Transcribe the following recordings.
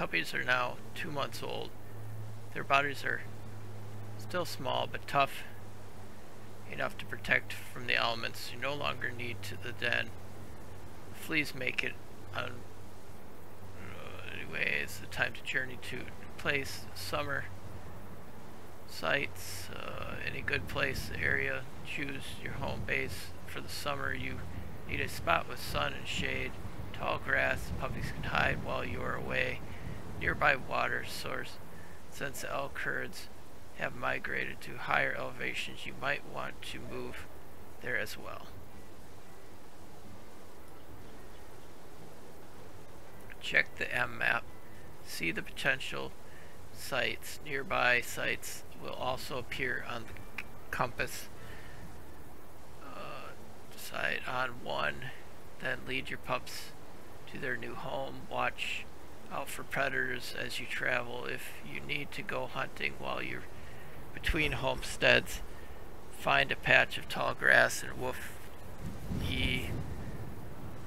puppies are now two months old. Their bodies are still small but tough enough to protect from the elements. You no longer need to the den. Fleas make it on uh, anyway, it's the time to journey to place, summer sites, uh, any good place, area, choose your home base for the summer. You need a spot with sun and shade, tall grass, puppies can hide while you are away, nearby water source. Since elk herds have migrated to higher elevations, you might want to move there as well. Check the M map, see the potential sites, nearby sites will also appear on the compass. Uh, decide on one, then lead your pups to their new home. Watch out for predators as you travel. If you need to go hunting while you're between homesteads, find a patch of tall grass and woof ye.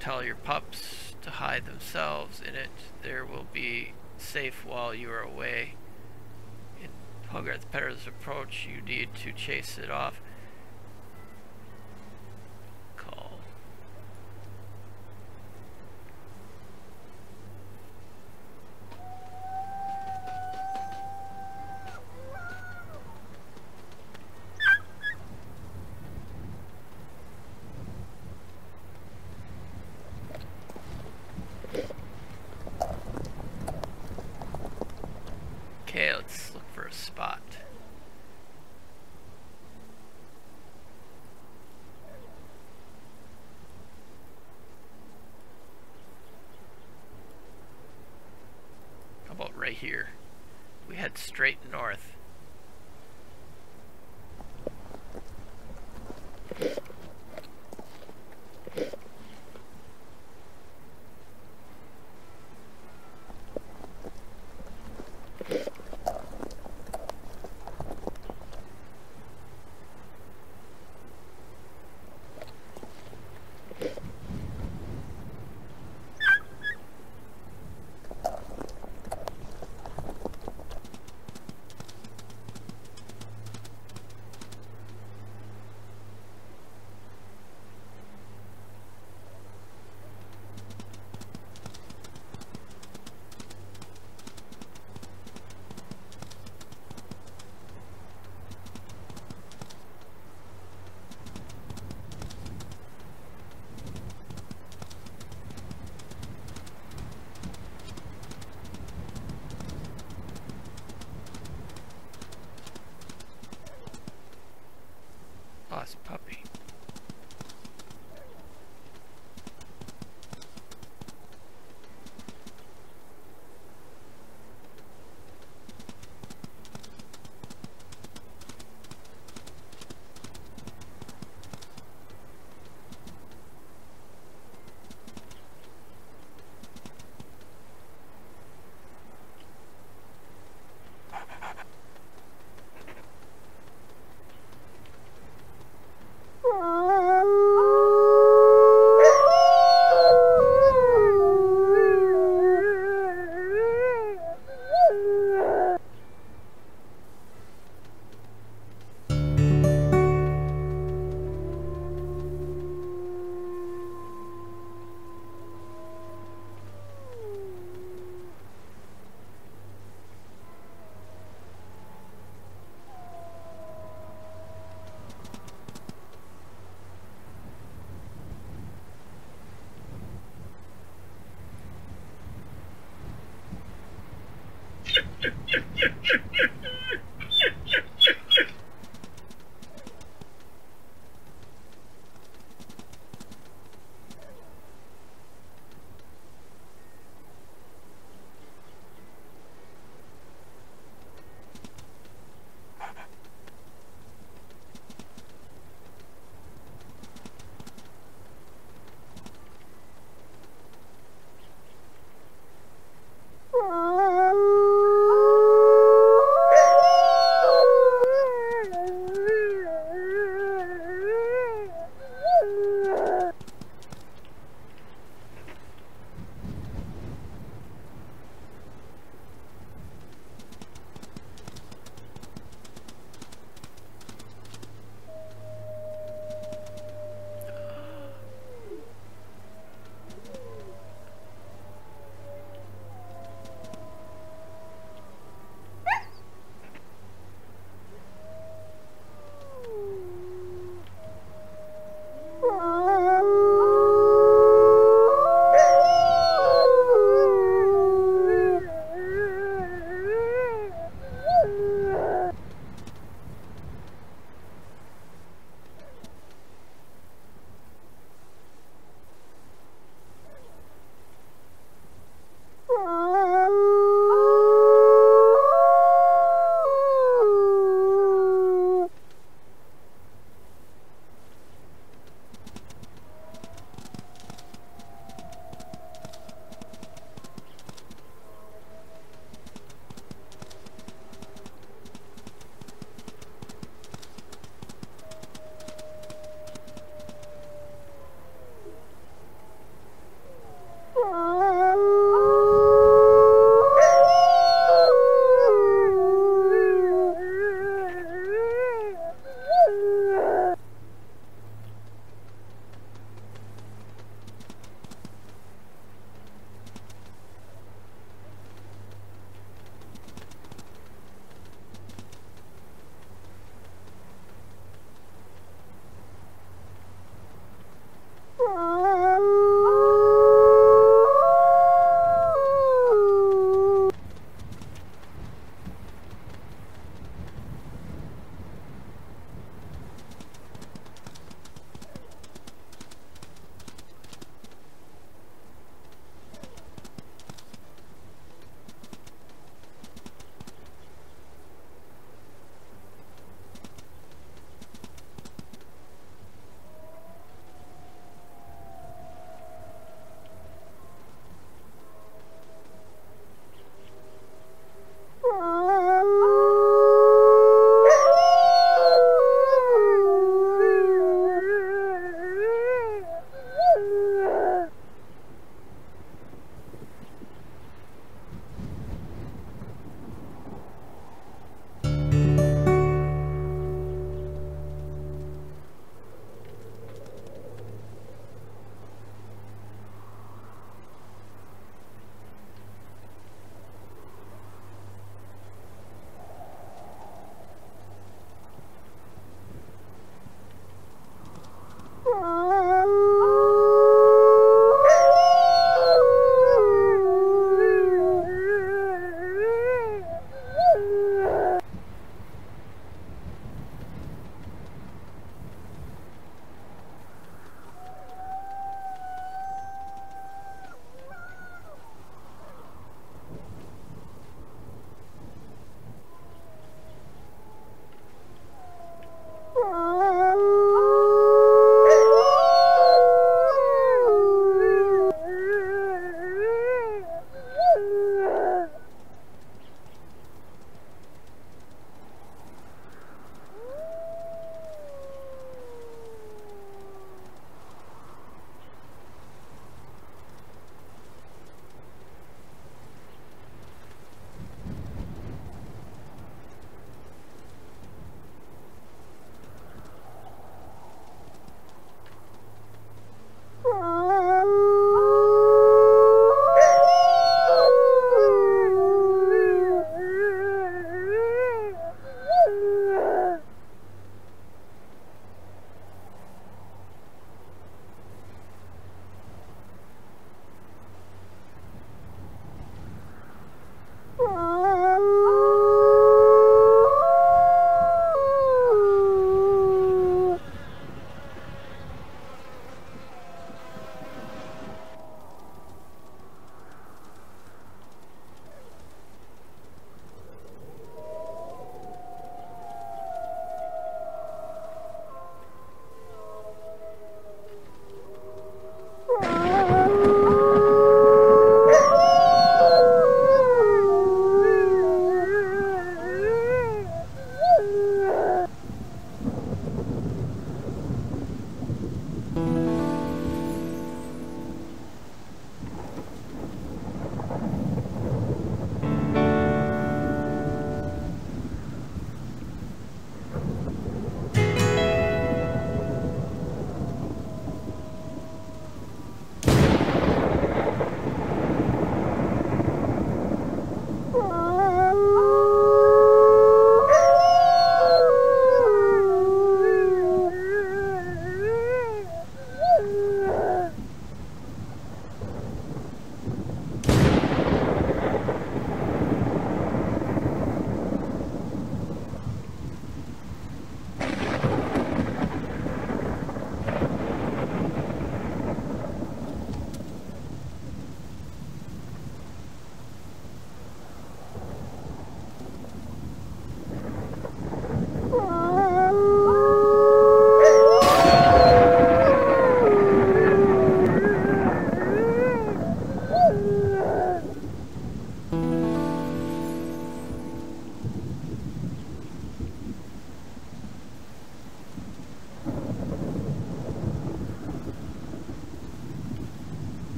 Tell your pups to hide themselves in it. There will be safe while you are away. Hogarth's predator's approach, you need to chase it off. lost puppy.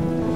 Aww.